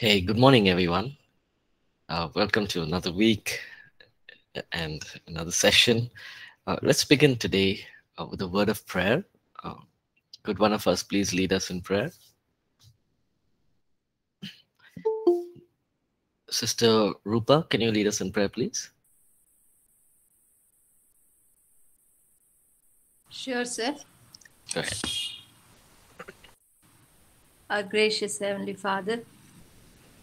Hey, good morning, everyone. Uh, welcome to another week and another session. Uh, let's begin today uh, with a word of prayer. Uh, could one of us please lead us in prayer? Sister Rupa, can you lead us in prayer, please? Sure, sir. Go ahead. Our gracious Heavenly Father,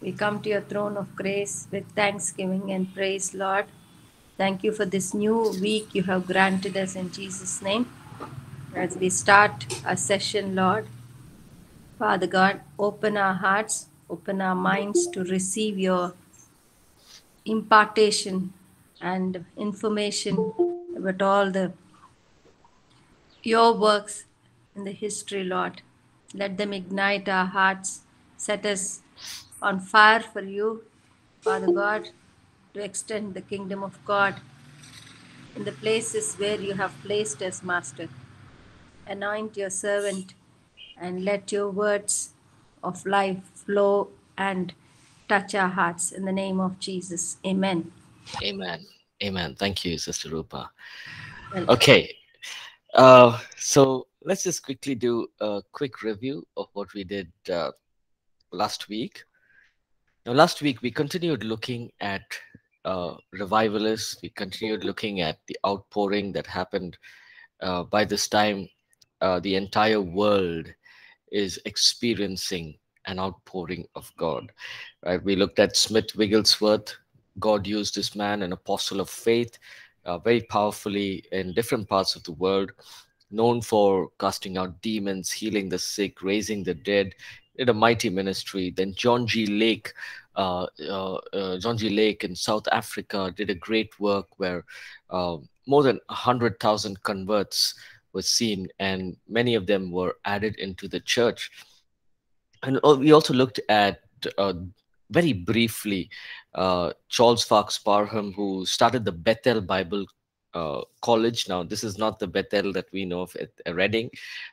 we come to your throne of grace with thanksgiving and praise, Lord. Thank you for this new week you have granted us in Jesus' name. As we start our session, Lord, Father God, open our hearts, open our minds to receive your impartation and information about all the your works in the history, Lord. Let them ignite our hearts, set us on fire for you, Father God, to extend the kingdom of God in the places where you have placed us, Master. Anoint your servant and let your words of life flow and touch our hearts in the name of Jesus. Amen. Amen. Amen. Thank you, Sister Rupa. Welcome. Okay. Uh, so let's just quickly do a quick review of what we did uh, last week. Now, last week we continued looking at uh, revivalists. We continued looking at the outpouring that happened. Uh, by this time, uh, the entire world is experiencing an outpouring of God. Right? We looked at Smith Wigglesworth. God used this man, an apostle of faith, uh, very powerfully in different parts of the world, known for casting out demons, healing the sick, raising the dead, did a mighty ministry. Then John G. Lake, uh, uh, uh, John G. Lake in South Africa did a great work where uh, more than 100,000 converts were seen, and many of them were added into the church. And we also looked at uh, very briefly Charles Fox Parham, who started the Bethel Bible uh, College. Now, this is not the Bethel that we know of at Redding,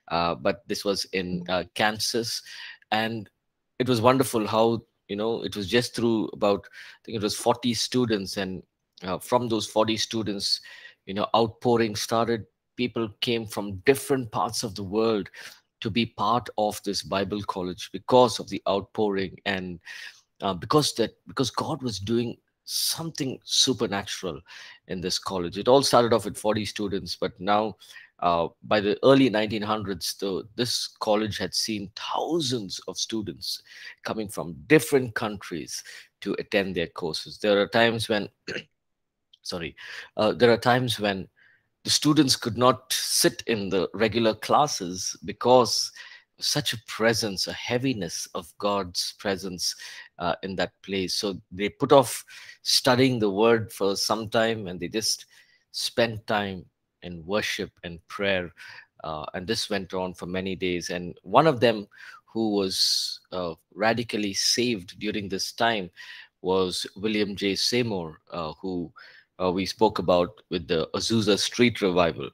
uh, but this was in uh, Kansas, and it was wonderful how you know it was just through about I think it was 40 students, and uh, from those 40 students, you know, outpouring started. People came from different parts of the world to be part of this Bible college because of the outpouring and uh, because that because God was doing something supernatural in this college. It all started off with 40 students, but now uh, by the early 1900s, the, this college had seen thousands of students coming from different countries to attend their courses. There are times when, sorry, uh, there are times when the students could not sit in the regular classes because such a presence, a heaviness of God's presence uh, in that place. So they put off studying the word for some time and they just spent time in worship and prayer. Uh, and this went on for many days. And one of them who was uh, radically saved during this time was William J. Seymour, uh, who uh, we spoke about with the Azusa Street Revival.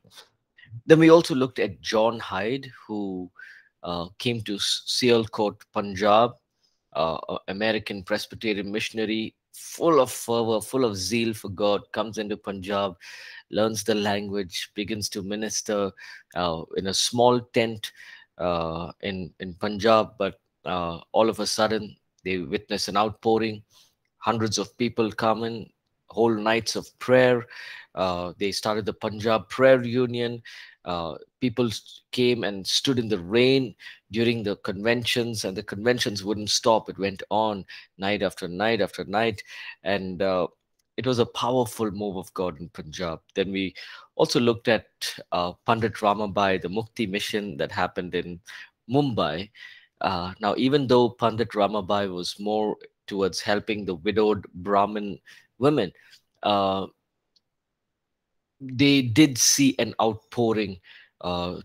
Then we also looked at John Hyde, who uh, came to Sialkot, Punjab, uh, American Presbyterian missionary, full of fervor, full of zeal for God, comes into Punjab, learns the language, begins to minister uh, in a small tent uh, in in Punjab. But uh, all of a sudden, they witness an outpouring. Hundreds of people come in, whole nights of prayer. Uh, they started the Punjab Prayer Union. Uh, people came and stood in the rain during the conventions, and the conventions wouldn't stop. It went on night after night after night, and uh, it was a powerful move of God in Punjab. Then we also looked at uh, Pandit Ramabai, the Mukti mission that happened in Mumbai. Uh, now, even though Pandit Ramabai was more towards helping the widowed Brahmin women, uh, they did see an outpouring uh,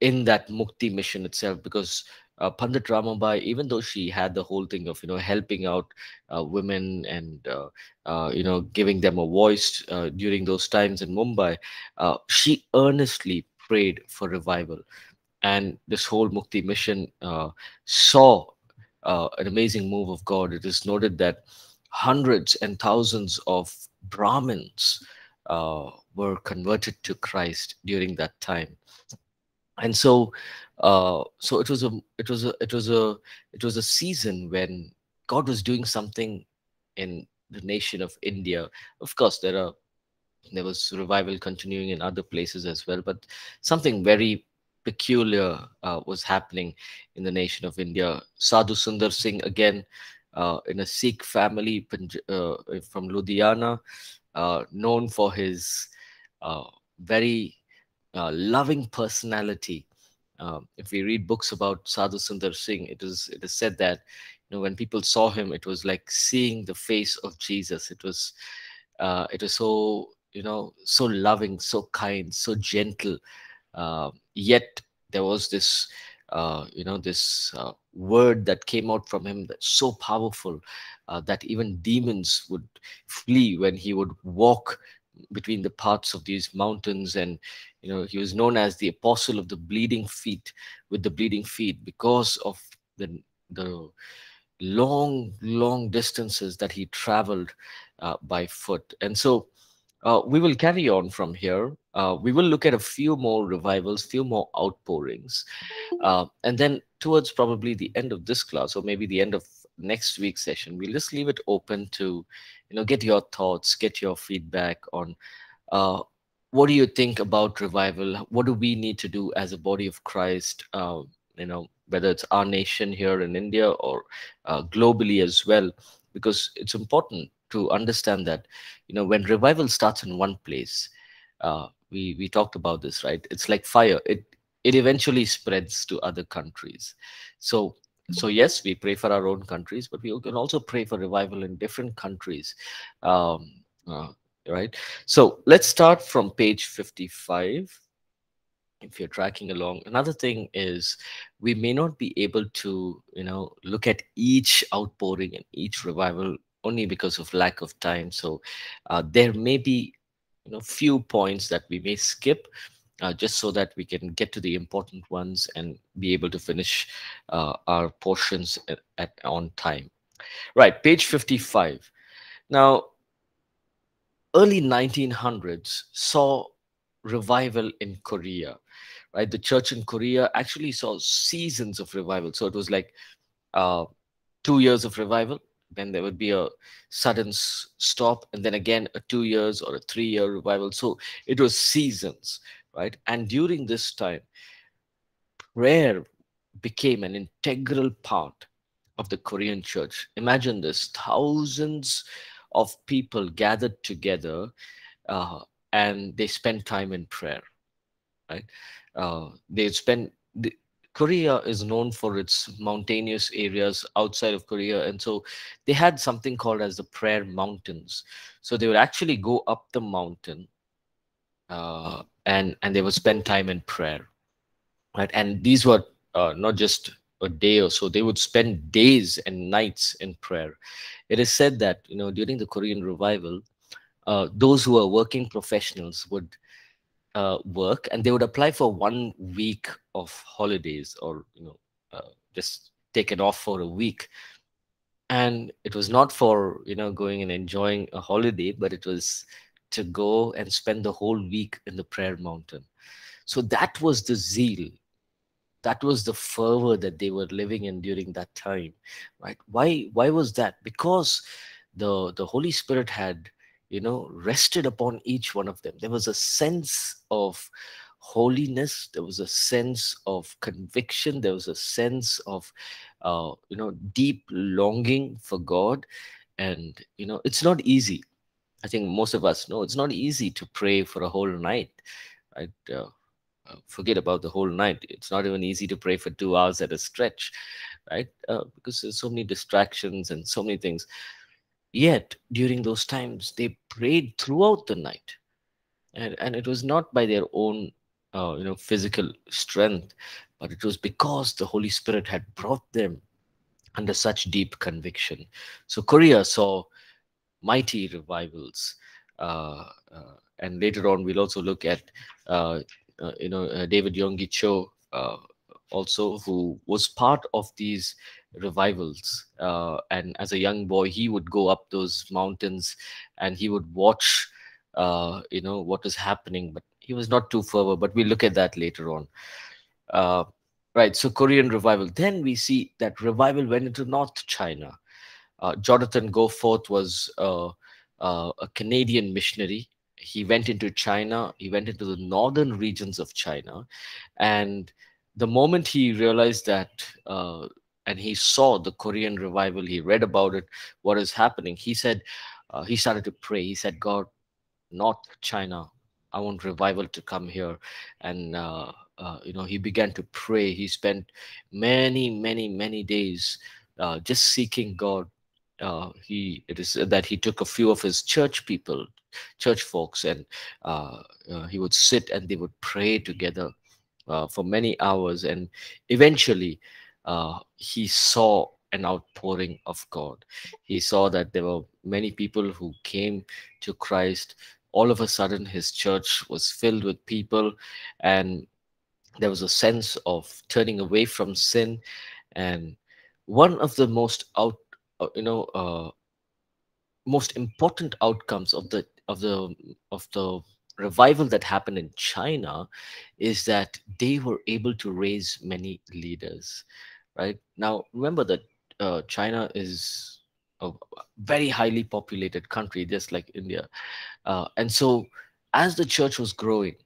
in that Mukti mission itself because uh, Pandit Ramabai, even though she had the whole thing of you know helping out uh, women and uh, uh, you know giving them a voice uh, during those times in Mumbai, uh, she earnestly prayed for revival, and this whole Mukti mission saw an amazing move of God. It is noted that hundreds and thousands of Brahmins were converted to Christ during that time, and so uh, so it was a it was a it was a it was a season when God was doing something in the nation of India. Of course, there are there was revival continuing in other places as well, but something very peculiar uh, was happening in the nation of India. Sadhu Sundar Singh, again, uh, in a Sikh family uh, from Ludhiana, uh, known for his uh, very loving personality. if we read books about Sadhu Sundar Singh, it is it is said that you know when people saw him, it was like seeing the face of Jesus. It was it was so you know so loving, so kind, so gentle. Uh, yet there was this uh, you know this uh, word that came out from him that's so powerful uh, that even demons would flee when he would walk between the parts of these mountains and you know he was known as the apostle of the bleeding feet with the bleeding feet because of the the long long distances that he traveled uh, by foot and so uh, we will carry on from here. Uh, we will look at a few more revivals, few more outpourings, uh, and then towards probably the end of this class, or maybe the end of next week's session, we'll just leave it open to, you know, get your thoughts, get your feedback on uh, what do you think about revival? What do we need to do as a body of Christ? Uh, you know, whether it's our nation here in India or uh, globally as well, because it's important to understand that you know when revival starts in one place uh, we we talked about this right? It's like fire. It it eventually spreads to other countries. So so yes we pray for our own countries but we can also pray for revival in different countries. Um, uh, right so let's start from page 55 if you're tracking along another thing is we may not be able to you know look at each outpouring and each revival only because of lack of time. So uh, there may be you know few points that we may skip uh, just so that we can get to the important ones and be able to finish uh, our portions at, at, on time. Right, page 55. Now, early 1900s saw revival in Korea. Right, the church in Korea actually saw seasons of revival. So it was like uh, two years of revival, then there would be a sudden stop and then again a two years or a three year revival so it was seasons right and during this time prayer became an integral part of the korean church imagine this thousands of people gathered together uh, and they spend time in prayer right uh, they spend Korea is known for its mountainous areas outside of Korea. And so they had something called as the prayer mountains. So they would actually go up the mountain uh, and, and they would spend time in prayer. Right. And these were uh, not just a day or so, they would spend days and nights in prayer. It is said that, you know, during the Korean revival, uh, those who are working professionals would uh, work and they would apply for one week of holidays or you know uh, just take it off for a week and it was not for you know going and enjoying a holiday but it was to go and spend the whole week in the prayer mountain so that was the zeal that was the fervor that they were living in during that time right? Why why was that? Because the the holy spirit had you know rested upon each one of them. There was a sense of holiness. There was a sense of conviction. There was a sense of uh, you know deep longing for god. And you know it's not easy. I think most of us know it's not easy to pray for a whole night right? Uh, forget about the whole night it's not even easy to pray for two hours at a stretch right uh, because there's so many distractions and so many things Yet, during those times, they prayed throughout the night. And, and it was not by their own uh, you know, physical strength, but it was because the Holy Spirit had brought them under such deep conviction. So Korea saw mighty revivals. Uh, uh, and later on, we'll also look at, uh, you know, uh, David Yonggi Cho also, who was part of these revivals. Uh, and as a young boy, he would go up those mountains and he would watch, uh, you know, what is happening. But he was not too fervor. But we'll look at that later on. Uh, right. So Korean revival. Then we see that revival went into North China. Uh, Jonathan Goforth was uh, uh, a Canadian missionary. He went into China. He went into the northern regions of China, and the moment he realized that uh, and he saw the Korean revival, he read about it, what is happening. He said, uh, he started to pray. He said, God, North China, I want revival to come here. And, uh, uh, you know, he began to pray. He spent many, many, many days uh, just seeking God. Uh, he it is that he took a few of his church people, church folks, and uh, he would sit and they would pray together for many hours. And eventually, uh, he saw an outpouring of God. He saw that there were many people who came to Christ. All of a sudden, his church was filled with people, and there was a sense of turning away from sin. And one of the most out, uh, you know, uh, most important outcomes of the of the of the revival that happened in China is that they were able to raise many leaders right? Now, remember that uh, China is a very highly populated country, just like India. Uh, and so, as the church was growing,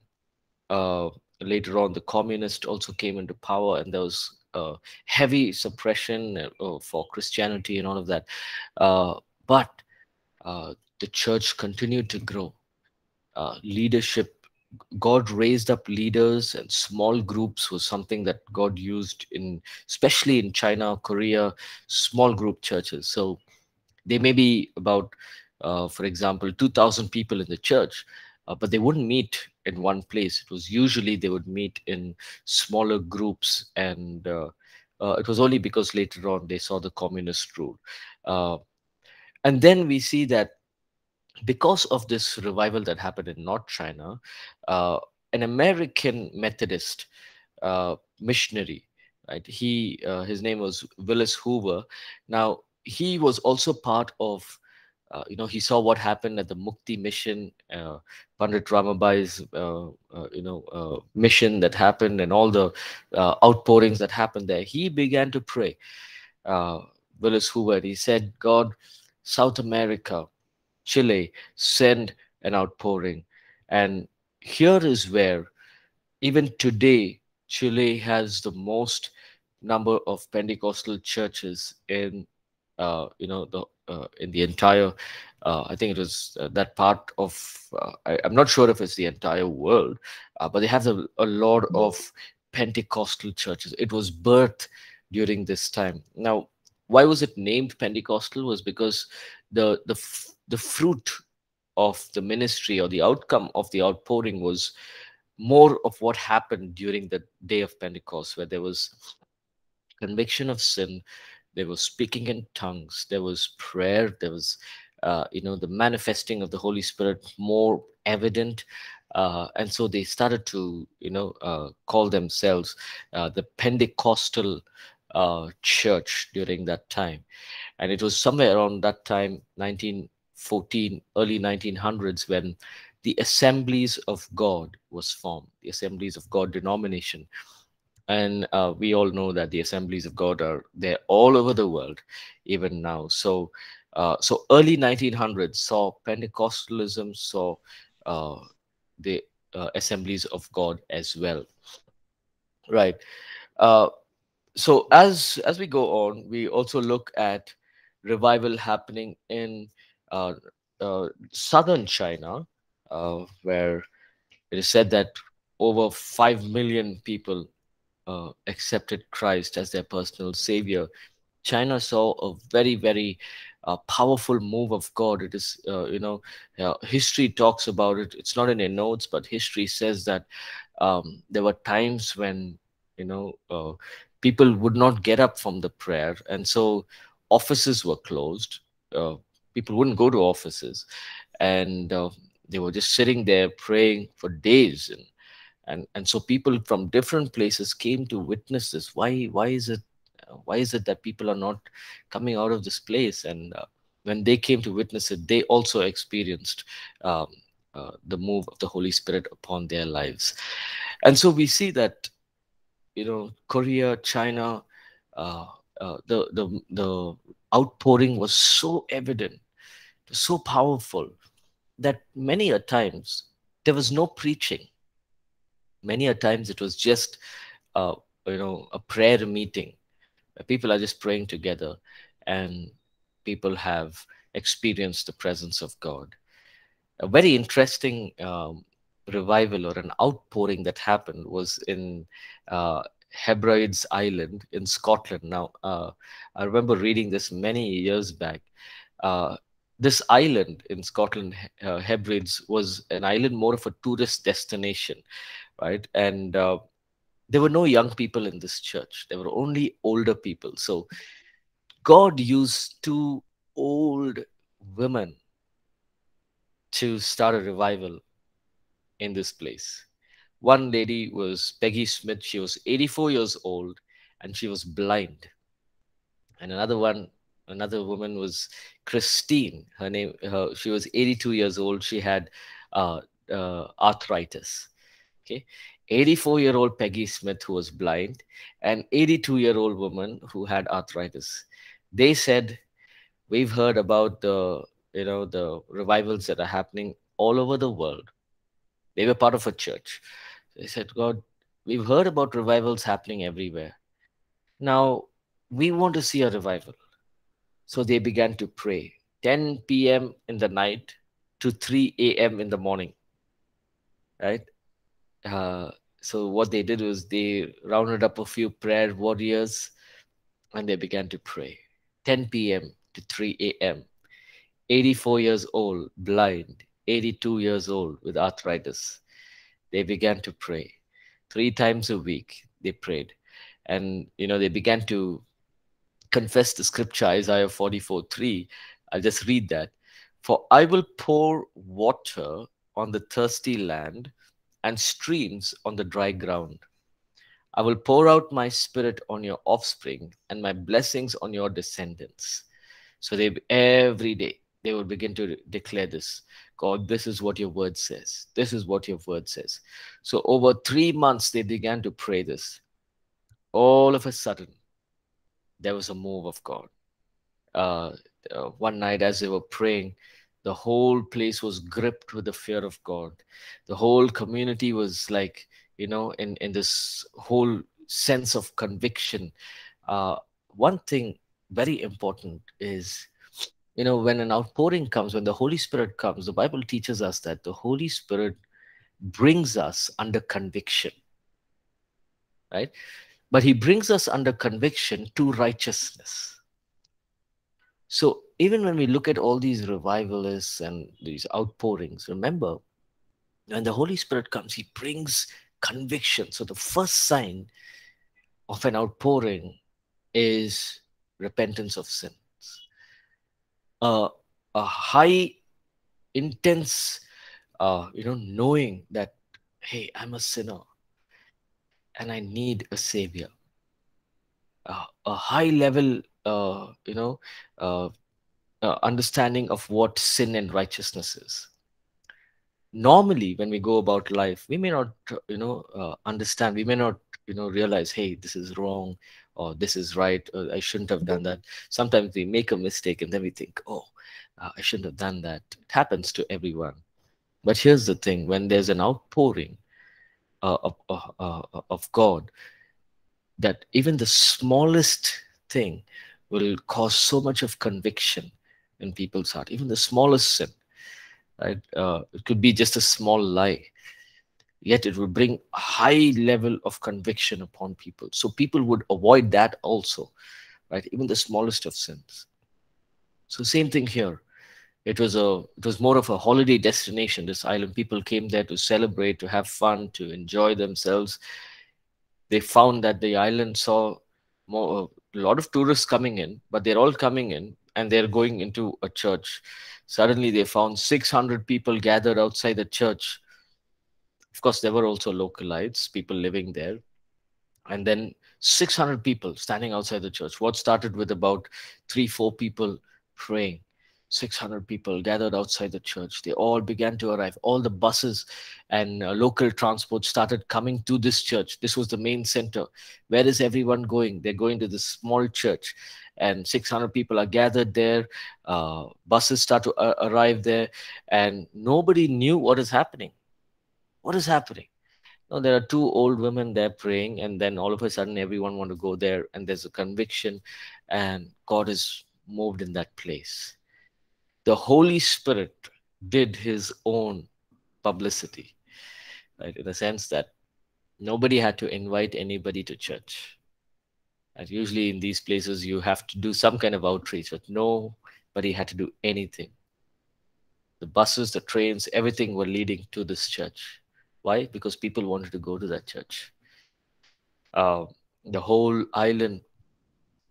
uh, later on, the communist also came into power, and there was uh, heavy suppression uh, for Christianity and all of that. Uh, but the church continued to grow. leadership God raised up leaders and small groups was something that God used in, especially in China, Korea, small group churches. So they may be about, uh, for example, 2,000 people in the church, uh, but they wouldn't meet in one place. It was usually they would meet in smaller groups. And uh, uh it was only because later on they saw the communist rule. Uh, and then we see that because of this revival that happened in North China, uh, an American Methodist uh, missionary, right? He uh, his name was Willis Hoover. Now he was also part of. Uh, you know, he saw what happened at the Mukti mission, uh, Pandit Ramabai's, uh, you know, mission that happened, and all the outpourings that happened there. He began to pray. Willis Hoover. He said, "God, South America, Chile send an outpouring. And here is where, even today, Chile has the most number of Pentecostal churches in, uh, you know, the uh, in the entire. Uh, I think it was uh, that part of. Uh, I, am not sure if it's the entire world, uh, but they have a, a lot of Pentecostal churches. It was birthed during this time. Now, why was it named Pentecostal? Was because the the the fruit of the ministry or the outcome of the outpouring was more of what happened during the day of Pentecost, where there was conviction of sin, there was speaking in tongues, there was prayer, there was, uh, you know, the manifesting of the Holy Spirit more evident. Uh, and so they started to, you know, uh, call themselves uh, the Pentecostal uh, church during that time. And it was somewhere around that time, 19 14 early 1900s when the assemblies of god was formed the assemblies of god denomination. And uh, we all know that the assemblies of god are there all over the world even now. So uh, so early 1900s saw pentecostalism saw uh, the uh, assemblies of god as well. Right. Uh, so as as we go on we also look at revival happening in southern China, uh, where it is said that over 5 million people accepted Christ as their personal savior. China saw a very, very uh, powerful move of God. It is, uh, you know, uh, history talks about it. It's not in your notes, but history says that um, there were times when, you know, people would not get up from the prayer. And so offices were closed people wouldn't go to offices. And uh, they were just sitting there praying for days. And and and so people from different places came to witness this. Why why is it why is it that people are not coming out of this place? And uh, when they came to witness it they also experienced um, uh, the move of the holy spirit upon their lives. And so we see that you know korea china uh, uh, the the the outpouring was so evident so powerful that many a times there was no preaching many a times it was just uh, you know a prayer meeting people are just praying together and people have experienced the presence of god a very interesting um, revival or an outpouring that happened was in uh, Hebrides Island in Scotland. Now, uh, I remember reading this many years back. Uh, this island in Scotland, uh, Hebrides, was an island more of a tourist destination, right? And uh, there were no young people in this church. There were only older people. So God used two old women to start a revival in this place. One lady was Peggy Smith. She was 84 years old and she was blind. And another one, another woman was Christine. Her name, her, she was 82 years old. She had uh, uh, arthritis. Okay. 84 year old Peggy Smith, who was blind, and 82 year old woman who had arthritis. They said, We've heard about the you know the revivals that are happening all over the world. They were part of a church. They said, God, we've heard about revivals happening everywhere. Now we want to see a revival. So they began to pray 10 p.m. in the night to 3 a.m. in the morning. Right? Uh, so what they did was they rounded up a few prayer warriors and they began to pray 10 p.m. to 3 a.m. 84 years old, blind, 82 years old with arthritis. They began to pray. Three times a week, they prayed. And, you know, they began to confess the scripture, Isaiah 44 3. I'll just read that. For I will pour water on the thirsty land and streams on the dry ground. I will pour out my spirit on your offspring and my blessings on your descendants. So they every day they would begin to declare this God, this is what your word says. This is what your word says. So over three months, they began to pray this. All of a sudden, there was a move of God. Uh, uh, one night, as they were praying, the whole place was gripped with the fear of God. The whole community was like, you know, in, in this whole sense of conviction. Uh, one thing very important is you know when an outpouring comes when the holy spirit comes the bible teaches us that the holy spirit brings us under conviction right but he brings us under conviction to righteousness. So even when we look at all these revivalists and these outpourings remember when the holy spirit comes he brings conviction. So the first sign of an outpouring is repentance of sins. a, a high intense uh, you know knowing that hey i'm a sinner and i need a savior. Uh, a high level uh, you know uh, uh, understanding of what sin and righteousness is. Normally when we go about life we may not you know uh, understand we may not you know realize hey this is wrong or this is right or i shouldn't have done that. Sometimes we make a mistake and then we think oh uh, i shouldn't have done that. It happens to everyone. But here's the thing when there's an outpouring uh, of, uh of god that even the smallest thing will cause so much of conviction in people's heart even the smallest sin right? Uh, it could be just a small lie yet it will bring a high level of conviction upon people. So people would avoid that also right? Even the smallest of sins. So same thing here it was a it was more of a holiday destination. This island people came there to celebrate to have fun to enjoy themselves. They found that the island saw more a lot of tourists coming in but they're all coming in and they're going into a church. Suddenly they found 600 people gathered outside the church. Of course, there were also localites, people living there. and then 600 people standing outside the church. What started with about three, four people praying 600 people gathered outside the church. They all began to arrive. All the buses and uh, local transport started coming to this church. This was the main center. Where is everyone going? They're going to this small church, and 600 people are gathered there. Uh, buses start to uh, arrive there, and nobody knew what is happening. What is happening? No, there are two old women there praying, and then all of a sudden, everyone want to go there, and there's a conviction, and God is moved in that place the Holy Spirit did his own publicity, right? In the sense that nobody had to invite anybody to church. And usually in these places, you have to do some kind of outreach, but nobody had to do anything. The buses, the trains, everything were leading to this church. Why? Because people wanted to go to that church. Uh, the whole island,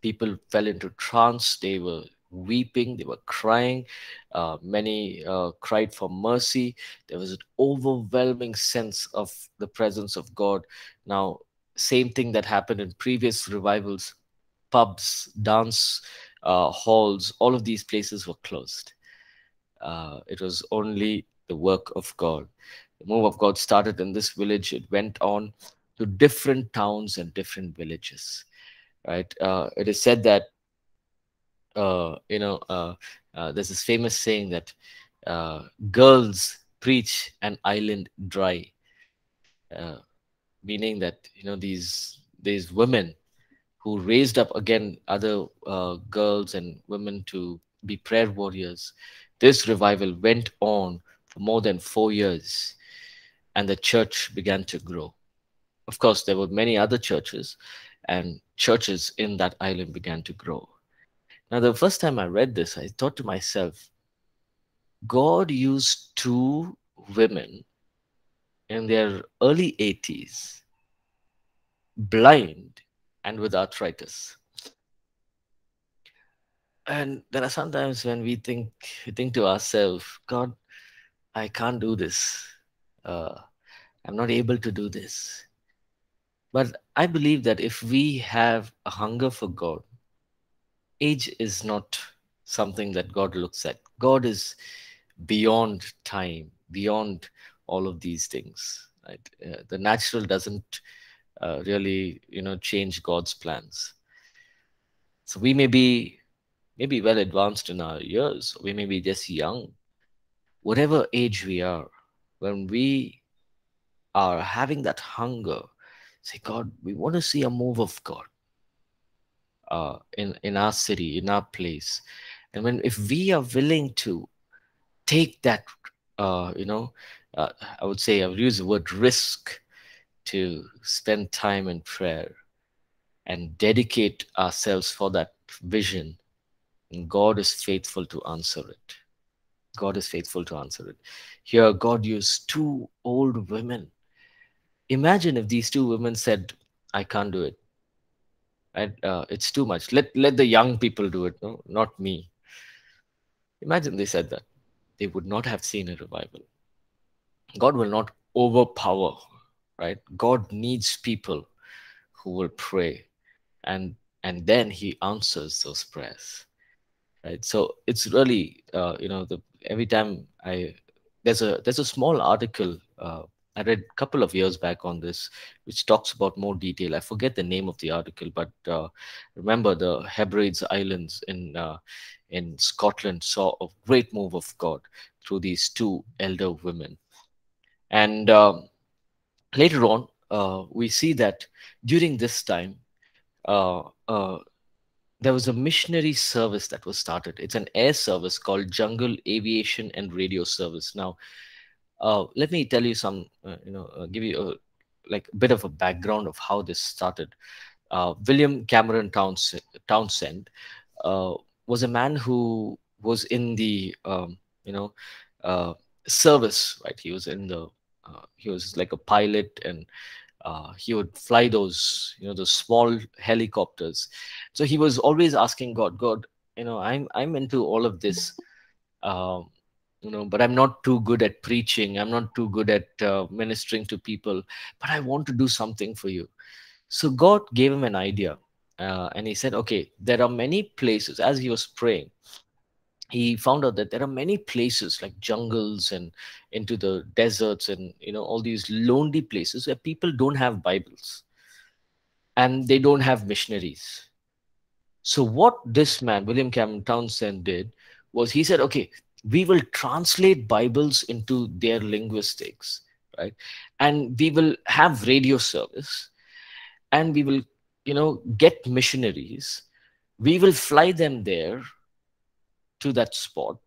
people fell into trance. They were weeping, they were crying. Uh, many uh, cried for mercy. There was an overwhelming sense of the presence of God. Now, same thing that happened in previous revivals pubs, dance uh, halls, all of these places were closed. Uh, it was only the work of God. The move of God started in this village, it went on to different towns and different villages. Right? Uh, it is said that uh, you know, uh, uh, there's this famous saying that uh, girls preach an island dry, uh, meaning that you know these these women who raised up again other uh, girls and women to be prayer warriors. This revival went on for more than four years, and the church began to grow. Of course, there were many other churches, and churches in that island began to grow now, the first time I read this, I thought to myself, God used two women in their early 80s, blind and with arthritis. And there are sometimes when we think we think to ourselves, God, I can't do this. Uh, I'm not able to do this. But I believe that if we have a hunger for God, age is not something that God looks at. God is beyond time, beyond all of these things. Right? Uh, the natural doesn't uh, really, you know, change God's plans. So we may be maybe well advanced in our years, we may be just young. Whatever age we are, when we are having that hunger, say, God, we want to see a move of God uh, in in our city, in our place, and when if we are willing to take that, uh, you know, uh, I would say I would use the word risk to spend time in prayer and dedicate ourselves for that vision, and God is faithful to answer it. God is faithful to answer it. Here, God used two old women. Imagine if these two women said, I can't do it and uh, it's too much. Let let the young people do it no? Not me. Imagine they said that. They would not have seen a revival. God will not overpower right? God needs people who will pray and and then he answers those prayers right? So it's really uh, you know the every time i there's a there's a small article uh, I read a couple of years back on this, which talks about more detail. I forget the name of the article, but uh, remember the Hebrides Islands in uh, in Scotland saw a great move of God through these two elder women, and uh, later on uh, we see that during this time uh, uh, there was a missionary service that was started. It's an air service called Jungle Aviation and Radio Service. Now uh, let me tell you some, uh, you know, uh, give you a like a bit of a background of how this started. Uh, William Cameron Townsend, Townsend uh, was a man who was in the, um, you know, uh, service, right? He was in the, he was like a pilot and he would fly those, you know, those small helicopters. So he was always asking God, God, you know, I'm I'm into all of this. Um, you know but i'm not too good at preaching i'm not too good at uh, ministering to people but i want to do something for you So God gave him an idea, uh, and he said, "Okay, there are many places." As he was praying, he found out that there are many places like jungles and into the deserts and you know all these lonely places where people don't have Bibles and they don't have missionaries. So what this man, William Cameron Townsend, did was he said, "Okay, we will translate Bibles into their linguistics." Right, and we will have radio service, and we will you know get missionaries. We will fly them there to that spot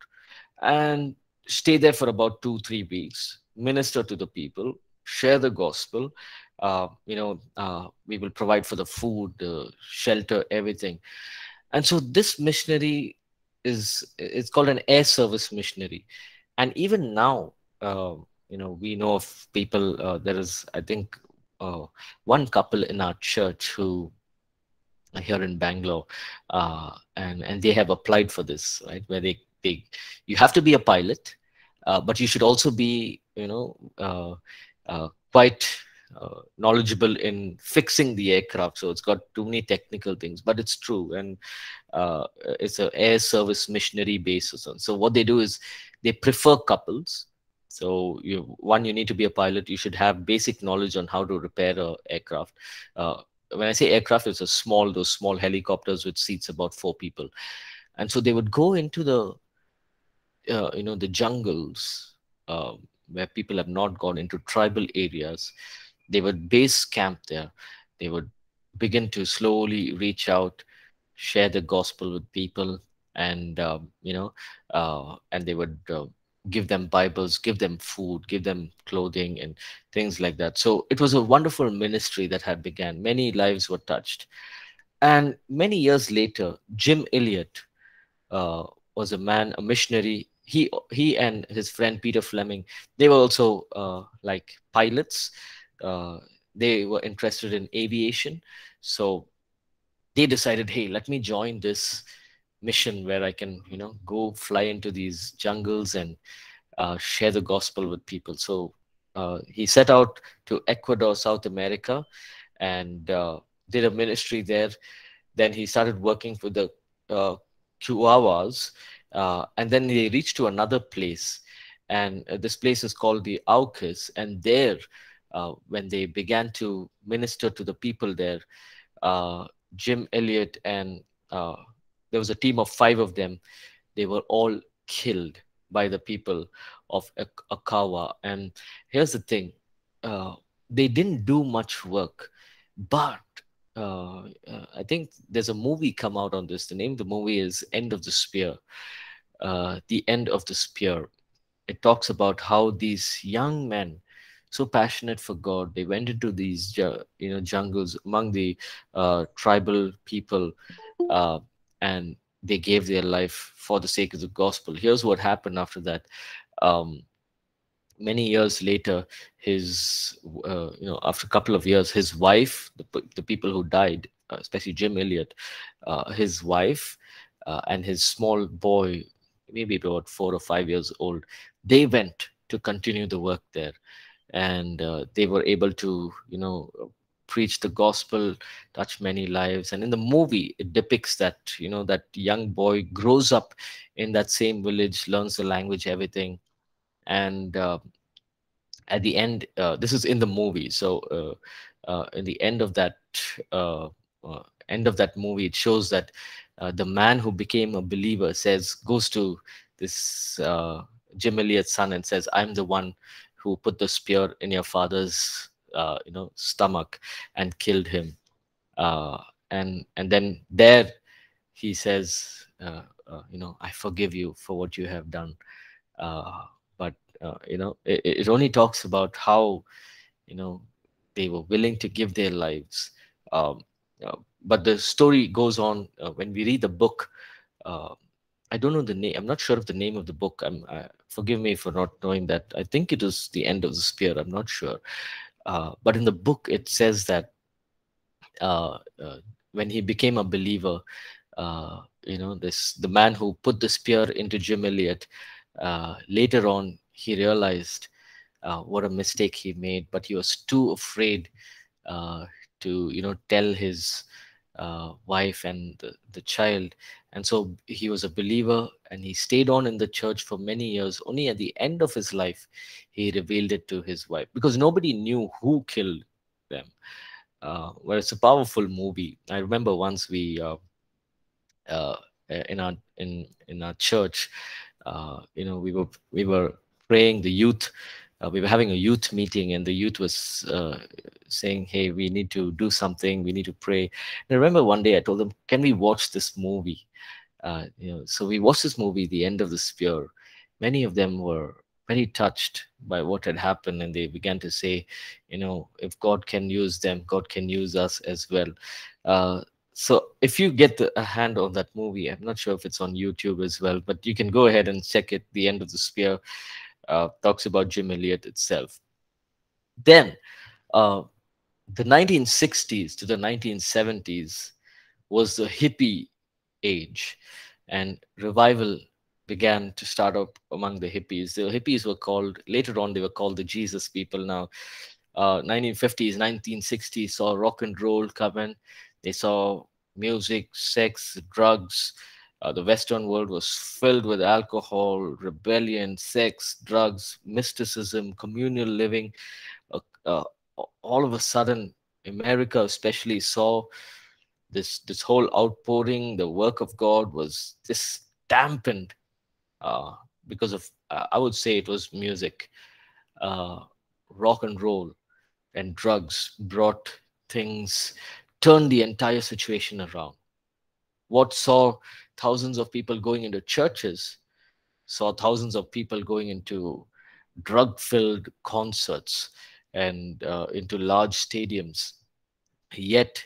and stay there for about two three weeks minister to the people share the gospel. Uh, you know uh, we will provide for the food the shelter everything. And so this missionary is it's called an air service missionary and even now uh, you know we know of people uh, there is i think uh, one couple in our church who are here in Bangalore, uh, and and they have applied for this, right? Where they they you have to be a pilot, uh, but you should also be you know uh, uh quite uh, knowledgeable in fixing the aircraft. So it's got too many technical things, but it's true, and uh, it's an air service missionary base or. So what they do is they prefer couples so you one you need to be a pilot you should have basic knowledge on how to repair a aircraft uh, when i say aircraft it's a small those small helicopters with seats about four people and so they would go into the uh, you know the jungles uh, where people have not gone into tribal areas they would base camp there they would begin to slowly reach out share the gospel with people and um, you know uh, and they would uh, give them Bibles, give them food, give them clothing and things like that. So it was a wonderful ministry that had began. Many lives were touched. And many years later, Jim Elliot uh, was a man, a missionary. He, he and his friend Peter Fleming, they were also uh, like pilots. Uh, they were interested in aviation. So they decided, hey, let me join this mission where I can, you know, go fly into these jungles and uh, share the gospel with people. So uh, he set out to Ecuador, South America, and uh, did a ministry there. Then he started working for the uh, Kiowas, uh, and then they reached to another place, and uh, this place is called the Aucas. And there, uh, when they began to minister to the people there, Jim Elliot and there was a team of five of them. They were all killed by the people of Auca. And here's the thing uh, they didn't do much work, but uh, uh, I think there's a movie come out on this. The name of the movie is End of the Spear. Uh, the End of the Spear. It talks about how these young men, so passionate for God, they went into these you know jungles among the uh, tribal people uh, and they gave their life for the sake of the gospel. Here's what happened after that. Um, many years later, his, uh, you know, after a couple of years, his wife, the, the people who died, uh, especially Jim Elliot, uh, his wife uh, and his small boy, maybe about four or five years old, they went to continue the work there. And uh, they were able to, you know, preach the gospel touch many lives. And in the movie it depicts that you know that young boy grows up in that same village learns the language everything. And uh, at the end uh, this is in the movie. So uh, uh in the end of that uh, end of that movie it shows that the man who became a believer says goes to this jim elliot's son and says i'm the one who put the spear in your father's uh, you know stomach and killed him. Uh, and and then there he says uh, uh you know i forgive you for what you have done. Uh, but uh, you know it, it, only talks about how you know they were willing to give their lives. Um, but the story goes on when we read the book I don't know the name. I'm not sure of the name of the book. I'm forgive me for not knowing that. I think it is the end of the spear. I'm not sure. Uh, but in the book, it says that uh, uh, when he became a believer, uh, you know, this the man who put the spear into Jim Elliot, uh, later on he realized what a mistake he made, but he was too afraid to you know tell his uh, wife and the, the child and so he was a believer and he stayed on in the church for many years. Only at the end of his life he revealed it to his wife. Because nobody knew who killed them. Uh, well it's a powerful movie. I remember once we uh, uh, in our in in our church uh, you know we were we were praying the youth uh, we were having a youth meeting and the youth was uh, saying hey we need to do something. We need to pray. And i remember one day i told them can we watch this movie? Uh, you know so we watched this movie the end of the spear. Many of them were very touched by what had happened and they began to say you know if god can use them god can use us as well. Uh, so if you get the, a hand on that movie i'm not sure if it's on youtube as well but you can go ahead and check it the end of the spear uh, talks about jim elliot itself. Then uh, the 1960s to the 1970s was the hippie age and revival began to start up among the hippies. The hippies were called later on they were called the jesus people. Now uh, 1950s 1960s saw rock and roll come in they saw music sex drugs uh, the western world was filled with alcohol rebellion sex drugs mysticism communal living. Uh, uh, all of a sudden america especially saw this this whole outpouring. The work of god was just dampened uh, because of uh, i would say it was music. Uh, rock and roll and drugs brought things turned the entire situation around what saw thousands of people going into churches saw thousands of people going into drug filled concerts and uh, into large stadiums. Yet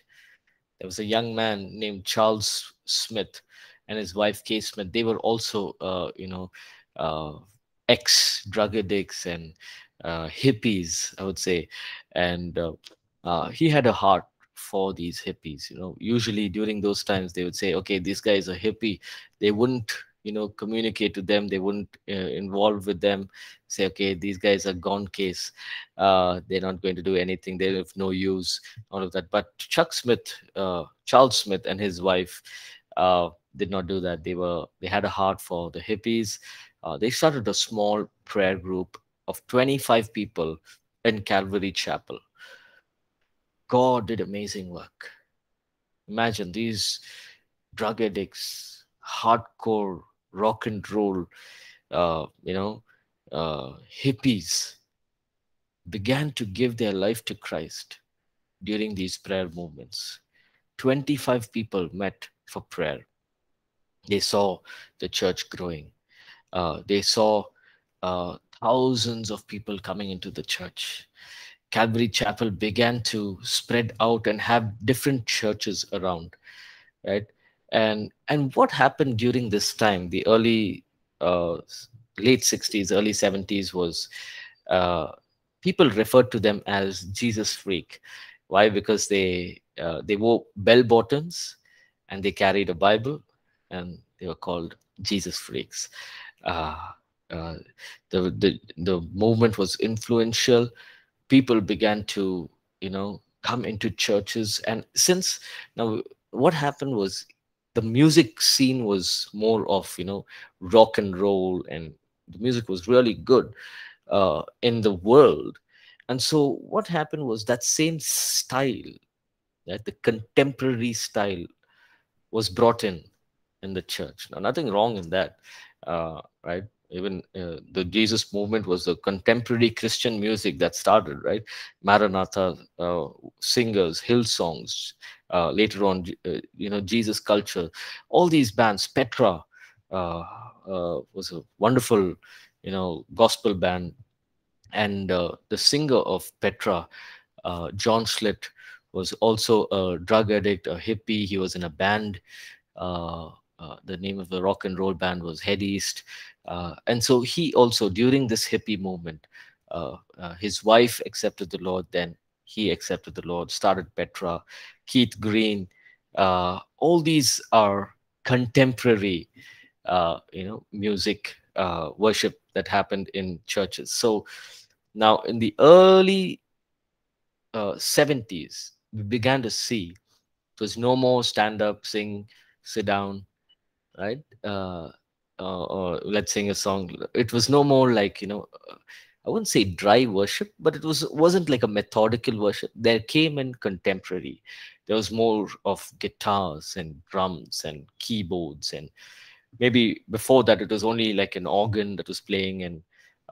there was a young man named charles smith and his wife kay smith. They were also uh, you know uh, ex drug addicts and uh, hippies i would say. And uh, uh, he had a heart for these hippies you know. Usually during those times they would say okay this guy is a hippie. They wouldn't you know communicate to them. They wouldn't uh, involve with them. Say okay these guys are gone case. Uh, they're not going to do anything. They have no use all of that. But chuck smith uh, charles smith and his wife uh, did not do that. They were they had a heart for the hippies. Uh, they started a small prayer group of 25 people in calvary chapel god did amazing work imagine these drug addicts hardcore rock and roll, uh, you know, uh, hippies began to give their life to Christ during these prayer movements. 25 people met for prayer. They saw the church growing. Uh, they saw uh, thousands of people coming into the church. Calvary Chapel began to spread out and have different churches around, right? and and what happened during this time? The early uh, late 60s early 70s was uh, people referred to them as jesus freak. Why? Because they uh, they wore bell bottoms and they carried a bible and they were called jesus freaks. Uh, uh, the, the the movement was influential people began to you know come into churches. And since now what happened was the music scene was more of you know rock and roll and the music was really good uh, in the world. And so what happened was that same style that the contemporary style was brought in in the church. Now nothing wrong in that uh, right even uh, the jesus movement was the contemporary christian music that started right maranatha uh, singers hill songs uh, later on, uh, you know, Jesus Culture, all these bands, Petra uh, uh, was a wonderful, you know, gospel band. And uh, the singer of Petra, John Schlitt, was also a drug addict, a hippie. He was in a band. the name of the rock and roll band was Head East. And so he also, during this hippie movement, his wife accepted the Lord then he accepted the Lord, started Petra, Keith Green. Uh, all these are contemporary, uh, you know, music uh, worship that happened in churches. So now in the early 70s, uh, we began to see it was no more stand up, sing, sit down, right? Uh, or let's sing a song. It was no more like you know, I wouldn't say dry worship, but it was wasn't like a methodical worship. There came in contemporary. There was more of guitars and drums and keyboards and maybe before that it was only like an organ that was playing and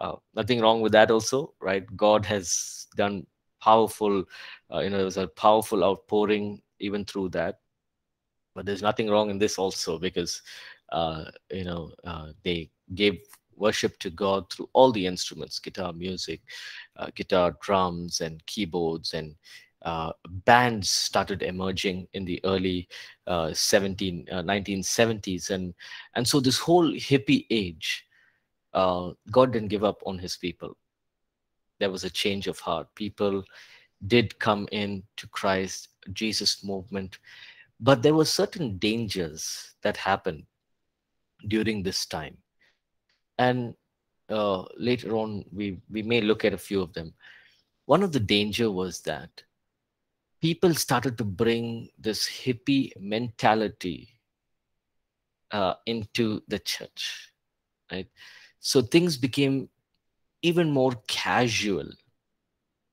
uh, nothing wrong with that also right god has done powerful uh, you know there was a powerful outpouring even through that but there's nothing wrong in this also because you know uh, they gave worship to god through all the instruments guitar music uh, guitar drums and keyboards and uh, bands started emerging in the early uh, 17 uh, 1970s and and so this whole hippie age uh, god didn't give up on his people. There was a change of heart. People did come in to christ jesus movement but there were certain dangers that happened during this time. And uh, later on we we may look at a few of them. One of the danger was that people started to bring this hippie mentality uh, into the church right? So things became even more casual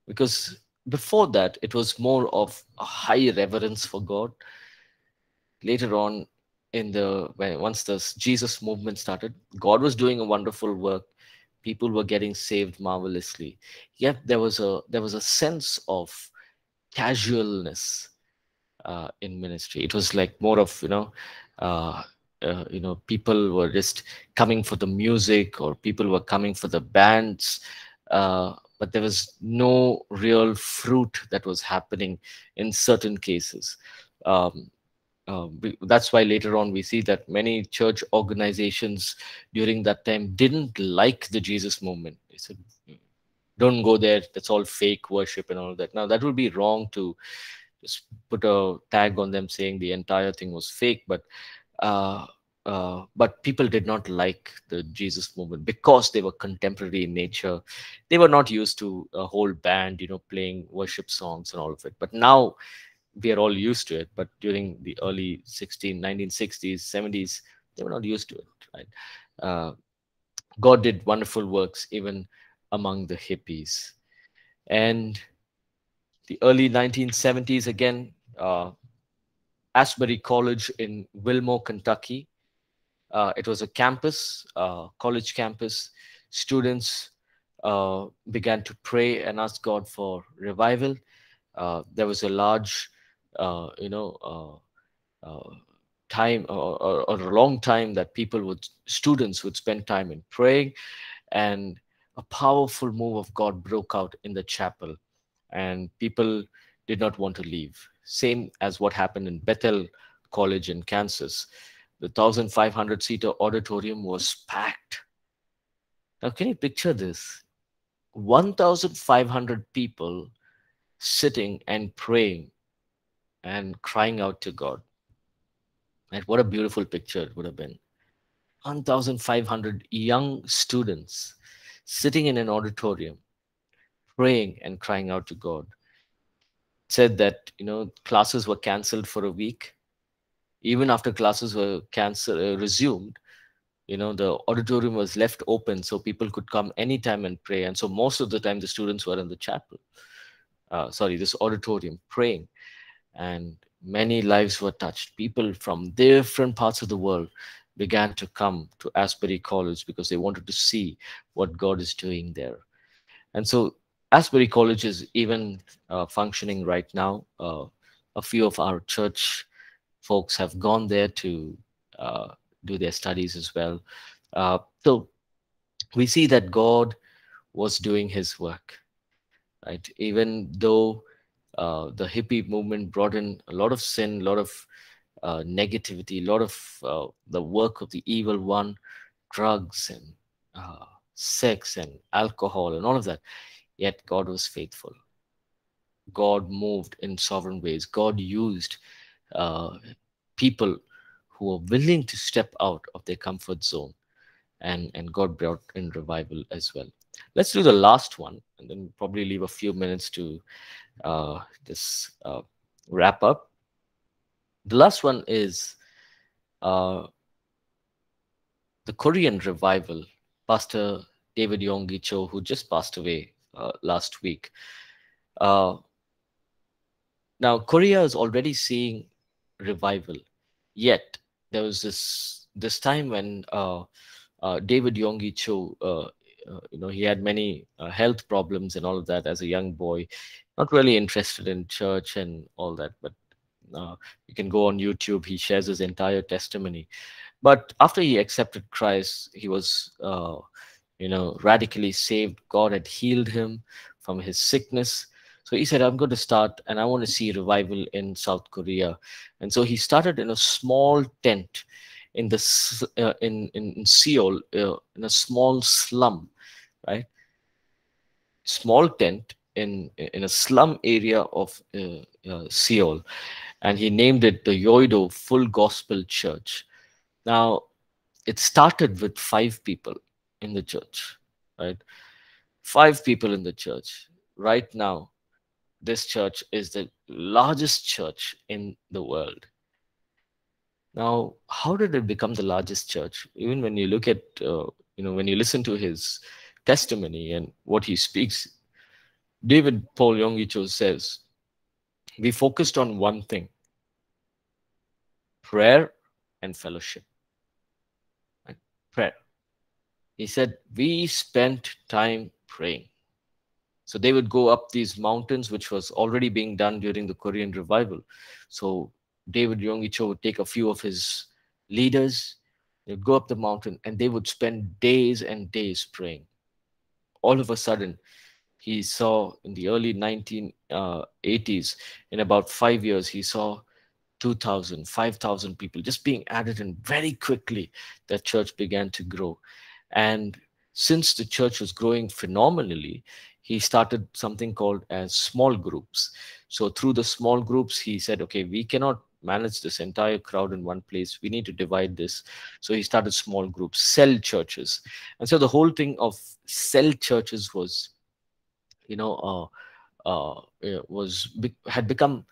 because before that it was more of a high reverence for god. Later on in the when once the jesus movement started god was doing a wonderful work people were getting saved marvelously yet there was a there was a sense of casualness uh, in ministry. It was like more of you know, uh, uh, you know, people were just coming for the music or people were coming for the bands, uh, but there was no real fruit that was happening in certain cases. Um, we, that's why later on we see that many church organizations during that time didn't like the Jesus movement. They said, don't go there. That's all fake worship and all that. Now that would be wrong to just put a tag on them saying the entire thing was fake but uh, uh, but people did not like the jesus movement because they were contemporary in nature. They were not used to a whole band you know playing worship songs and all of it. But now we are all used to it but during the early 16 1960s 70s they were not used to it right uh, god did wonderful works even among the hippies. And the early 1970s, again, uh, Asbury College in Wilmore, Kentucky. Uh, it was a campus, uh, college campus. Students uh, began to pray and ask God for revival. Uh, there was a large, Uh, you know, uh, uh, time or, or, or, a long time that people would, students would spend time in praying and a powerful move of God broke out in the chapel, and people did not want to leave. Same as what happened in Bethel College in Kansas. The 1,500 seater auditorium was packed. Now, can you picture this? 1,500 people sitting and praying and crying out to God. And what a beautiful picture it would have been. 1,500 young students sitting in an auditorium, praying and crying out to God. Said that, you know, classes were cancelled for a week. Even after classes were cancelled, uh, resumed, you know, the auditorium was left open so people could come anytime and pray. And so most of the time, the students were in the chapel, uh, sorry, this auditorium praying. And many lives were touched. People from different parts of the world began to come to Asbury College because they wanted to see what God is doing there. And so Asbury College is even uh, functioning right now. Uh, a few of our church folks have gone there to uh, do their studies as well. Uh, so we see that God was doing his work, right? Even though uh, the hippie movement brought in a lot of sin, a lot of uh, negativity, a lot of uh, the work of the evil one, drugs and uh, sex and alcohol and all of that. Yet God was faithful. God moved in sovereign ways. God used people who were willing to step out of their comfort zone, and and God brought in revival as well. Let's do the last one, and then probably leave a few minutes to uh, this uh, wrap up. The last one is uh, the Korean revival. Pastor David Yonggi Cho, who just passed away uh, last week. Uh, now, Korea is already seeing revival, yet there was this this time when uh, uh, David Yonggi Cho, uh, uh, you know, he had many health problems and all of that as a young boy, not really interested in church and all that. But uh, you can go on YouTube. He shares his entire testimony. But after he accepted Christ, he was, uh, you know, radically saved. God had healed him from his sickness. So he said, I'm going to start and I want to see revival in South Korea. And so he started in a small tent in the uh, in, in Seoul uh, in a small slum, right? Small tent in in a slum area of uh, uh, Seoul, and he named it the Yoido Full Gospel Church. Now, it started with five people in the church, right? Five people in the church. Right now, this church is the largest church in the world. Now, how did it become the largest church? Even when you look at, uh, you know, when you listen to his testimony and what he speaks, David Paul Yonggi Cho says, we focused on one thing prayer and fellowship. Right? Prayer. He said, we spent time praying. So they would go up these mountains, which was already being done during the Korean revival. So David Yonggi Cho would take a few of his leaders, they'd go up the mountain, and they would spend days and days praying. All of a sudden, he saw in the early 1980s, uh, in about five years, he saw 2,000, 5,000 people just being added, and very quickly that church began to grow. And since the church was growing phenomenally, he started something called as small groups. So through the small groups, he said, okay, we cannot manage this entire crowd in one place. We need to divide this. So he started small groups, cell churches. And so the whole thing of cell churches was, you know, uh, uh, was had become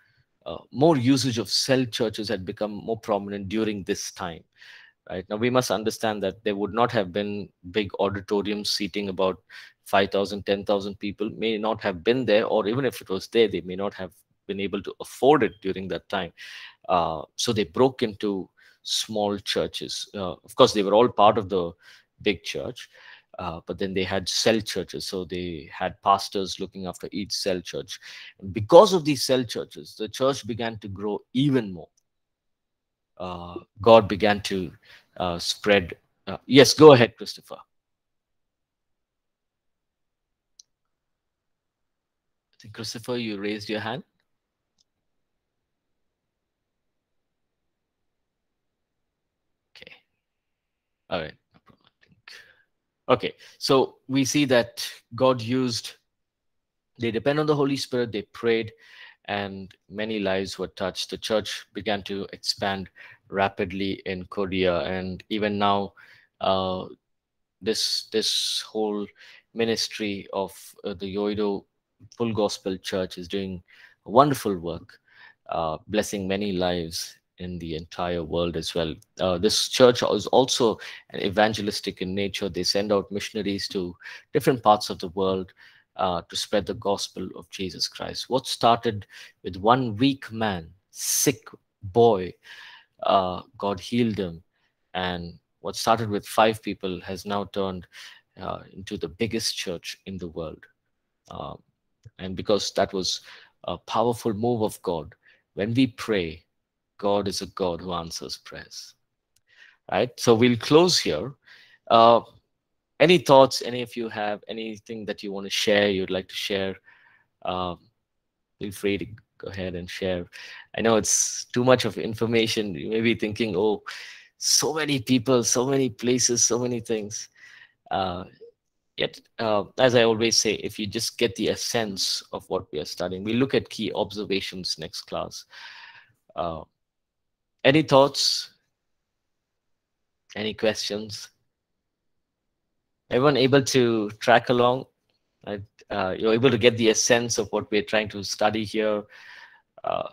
uh, more usage of cell churches had become more prominent during this time. Right now, we must understand that there would not have been big auditoriums seating about 5,000, 10,000 people may not have been there, or even if it was there, they may not have been able to afford it during that time. Uh, so they broke into small churches. Uh, of course, they were all part of the big church, uh, but then they had cell churches. So they had pastors looking after each cell church. And because of these cell churches, the church began to grow even more. Uh, God began to uh, spread. Uh, yes, go ahead, Christopher. I think Christopher, you raised your hand. Okay. All right. Okay, so we see that God used, they depend on the Holy Spirit, they prayed, and many lives were touched. The church began to expand rapidly in Korea, and even now, uh, this this whole ministry of uh, the Yoido Full Gospel Church is doing wonderful work, uh, blessing many lives in the entire world as well. Uh, this church is also evangelistic in nature. They send out missionaries to different parts of the world uh, to spread the gospel of Jesus Christ. What started with one weak man, sick boy, uh, God healed him. And what started with five people has now turned uh, into the biggest church in the world. Um, and because that was a powerful move of God, when we pray, God is a God who answers prayers. Right? So we'll close here. Uh, any thoughts, any of you have anything that you want to share, you'd like to share, um, feel free to go ahead and share. I know it's too much of information. You may be thinking, oh, so many people, so many places, so many things. Uh, yet, uh, as I always say, if you just get the essence of what we are studying, we look at key observations next class. Uh, any thoughts? Any questions? Everyone able to track along? Uh, you're able to get the essence of what we're trying to study here. Uh,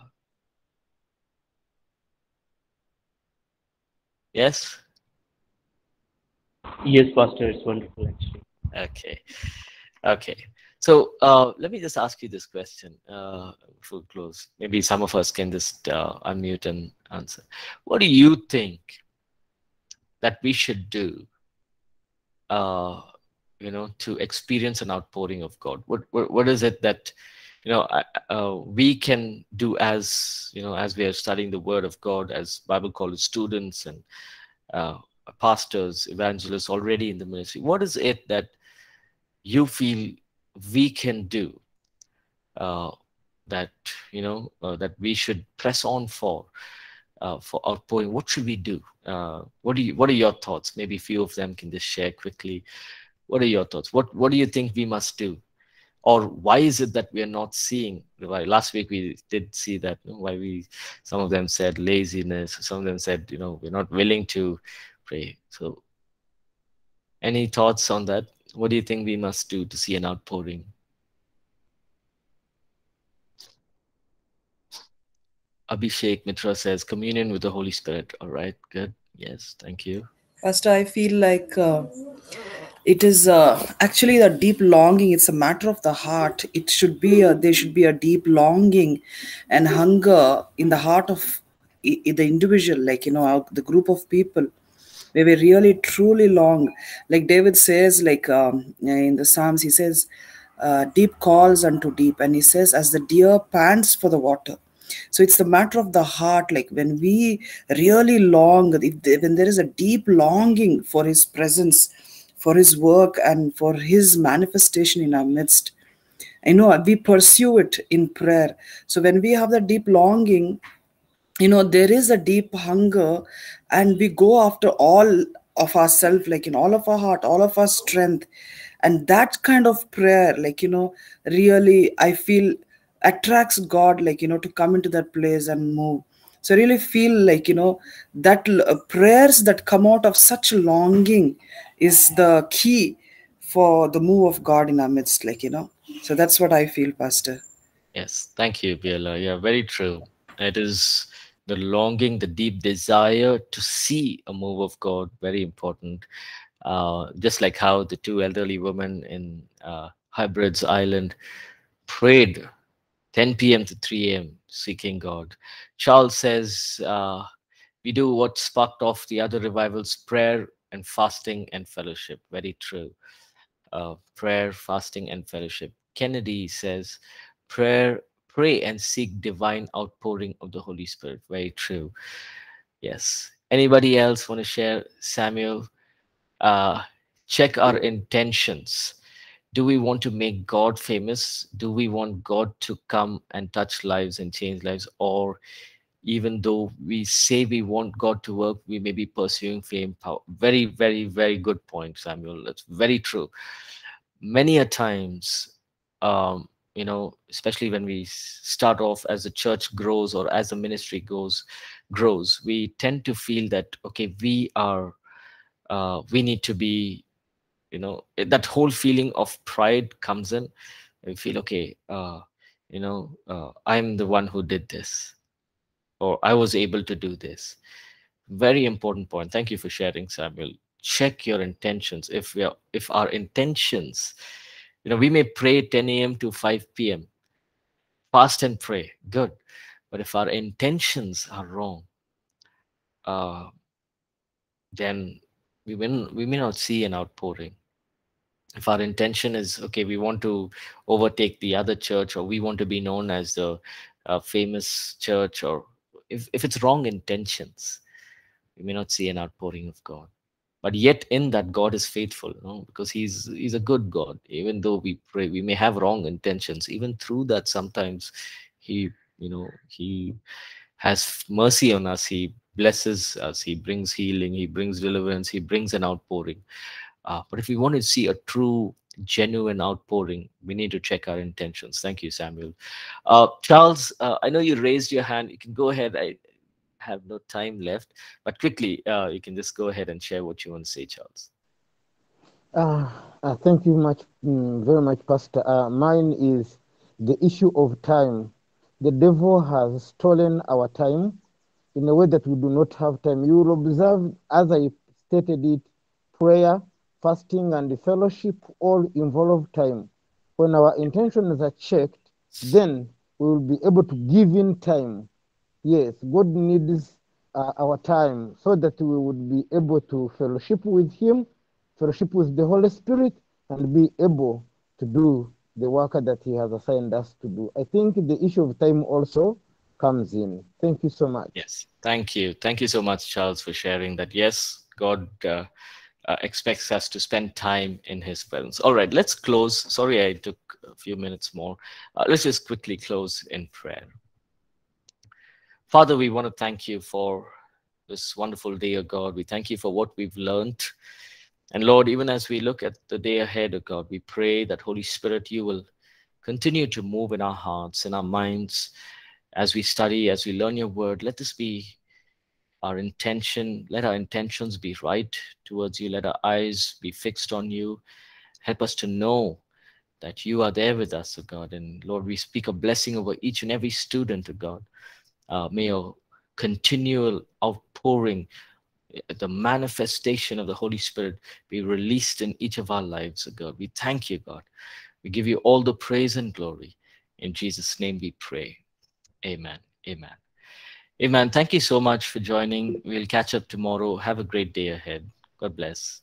yes? Yes, Pastor, it's wonderful actually. Okay. Okay. So uh, let me just ask you this question uh, before close. Maybe some of us can just uh, unmute and answer. What do you think that we should do, uh, you know, to experience an outpouring of God? What what, what is it that you know uh, we can do as you know as we are studying the Word of God as Bible college students and uh, pastors, evangelists already in the ministry? What is it that you feel we can do uh, that you know uh, that we should press on for uh, for outpouring what should we do? Uh, what do you what are your thoughts? Maybe a few of them can just share quickly. What are your thoughts? What what do you think we must do? Or why is it that we are not seeing why last week we did see that you know, why we some of them said laziness some of them said you know we're not willing to pray. So any thoughts on that what do you think we must do to see an outpouring? Abhishek Mitra says, communion with the Holy Spirit. All right, good. Yes, thank you. Pastor, I feel like uh, it is uh, actually a deep longing. It's a matter of the heart. It should be a, there should be a deep longing and hunger in the heart of the individual, like you know, the group of people where we really truly long. Like david says like um, in the psalms he says uh, deep calls unto deep and he says as the deer pants for the water. So it's the matter of the heart like when we really long if there- when there is a deep longing for his presence for his work and for his manifestation in our midst i know we pursue it in prayer. So when we have the deep longing you know there is a deep hunger and we go after all of ourselves like in all of our heart all of our strength and that kind of prayer like you know really i feel attracts god like you know to come into that place and move so I really feel like you know that uh, prayers that come out of such longing is the key for the move of god in our midst like you know so that's what i feel pastor Yes, thank you, Biela. Yeah, very true. It is the longing, the deep desire to see a move of God, very important. Uh, just like how the two elderly women in uh, Hebrides Island prayed 10 p.m. to 3 a.m. seeking God. Charles says, uh, we do what sparked off the other revivals prayer and fasting and fellowship. Very true. Uh, prayer, fasting, and fellowship. Kennedy says, prayer, pray and seek divine outpouring of the Holy Spirit. Very true. Yes. Anybody else want to share? Samuel, uh, check our intentions. Do we want to make God famous? Do we want God to come and touch lives and change lives? Or even though we say we want God to work, we may be pursuing fame, power. Very, very, very good point, Samuel. That's very true. Many a times, um, you know, especially when we start off as the church grows or as the ministry goes, grows, we tend to feel that okay, we are, uh, we need to be, you know, eh, that whole feeling of pride comes in. We feel okay, uh, you know, uh, I'm the one who did this, or I was able to do this. Very important point. Thank you for sharing, Samuel. Check your intentions. If we are, if our intentions, you know, we may pray 10 a.m. to 5 p.m. Fast and pray, good. But if our intentions are wrong, uh, then we may, we may not see an outpouring. If our intention is okay, we want to overtake the other church, or we want to be known as the uh, famous church, or if, if it's wrong intentions, we may not see an outpouring of God. But yet, in that, God is faithful, because He's He's a good God. Even though we pray, we may have wrong intentions. Even through that, sometimes He, you know, He has mercy on us. He blesses us. He brings healing. He brings deliverance. He brings an outpouring. Uh, but if we want to see a true, genuine outpouring, we need to check our intentions. Thank you, Samuel. Uh, Charles, uh, I know you raised your hand. You can go ahead. I have no time left, but quickly, uh, you can just go ahead and share what you want to say, Charles. Uh, uh, thank you much, mm, very much, Pastor. Uh, mine is the issue of time. The devil has stolen our time in a way that we do not have time. You will observe, as I stated it, prayer, fasting, and fellowship all involve time. When our intentions are checked, then we will be able to give in time. Yes, God needs uh, our time so that we would be able to fellowship with Him, fellowship with the Holy Spirit, and be able to do the work that He has assigned us to do. I think the issue of time also comes in. Thank you so much. Yes, thank you. Thank you so much, Charles, for sharing that. Yes, God uh, uh, expects us to spend time in His presence. All right, let's close. Sorry, I took a few minutes more. Uh, let's just quickly close in prayer. Father, we want to thank you for this wonderful day, O God. We thank you for what we've learned. And Lord, even as we look at the day ahead, O God, we pray that Holy Spirit, you will continue to move in our hearts, in our minds, as we study, as we learn your word. Let this be our intention. Let our intentions be right towards you. Let our eyes be fixed on you. Help us to know that you are there with us, O God. And Lord, we speak a blessing over each and every student, O God. Uh, may your continual outpouring, the manifestation of the Holy Spirit be released in each of our lives, God. We thank you, God. We give you all the praise and glory. In Jesus' name we pray. Amen. Amen. Amen. Thank you so much for joining. We'll catch up tomorrow. Have a great day ahead. God bless.